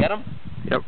got them? Yep.